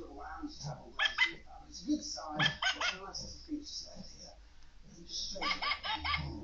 double and treble. Um, it's a good size, got a nice little feature set here. And just straight a a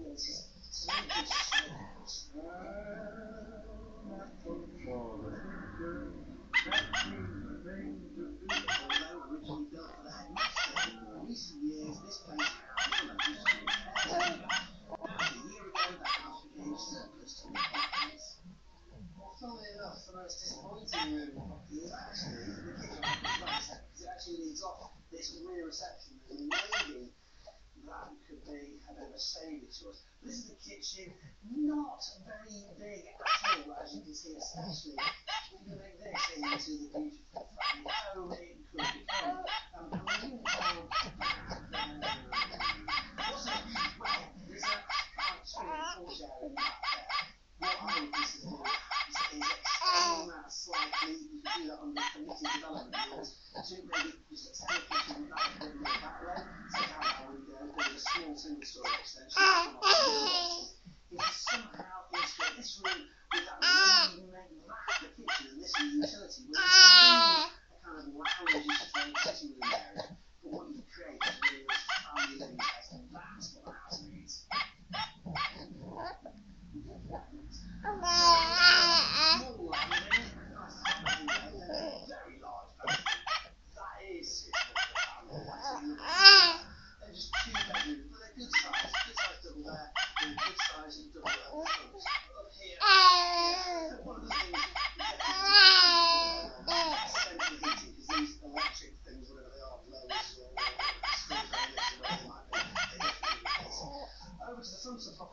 funnily enough, the most disappointing room is actually the kitchen place, because off this rear reception. Maybe that could be a bit of a savior to us. This is the kitchen, not very big at all, as you can see, especially if you make this into the beautiful family home it could become. Um, and we even found also, well, there's a strong foreshadowing back there. What I think this is extending that slightly. You can do that under permitted development rules to maybe just extend the kitchen back a bit more that way. Take out that window, there's a small single story extension. If you somehow integrate this room with that room, you make that the kitchen and this is the utility, where it's really a kind of lounge straight sitting room area. But what you create is really this family living space, and that's what the house needs. Small landing, nice family anyway, very large bedroom. That is suitable for a family. That's what you're looking for. They're just two bedrooms, but they're good size, good size double there, and good size double there. Up here, yeah, one of the things you get is central heating, because these electric things, whatever they are, blowers or screws or lifts or whatever it might be, they definitely replace it. Over to the front of the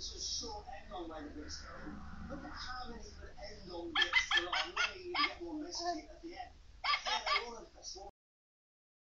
the sort short end on way the bricks go in, look at how many of end on bits there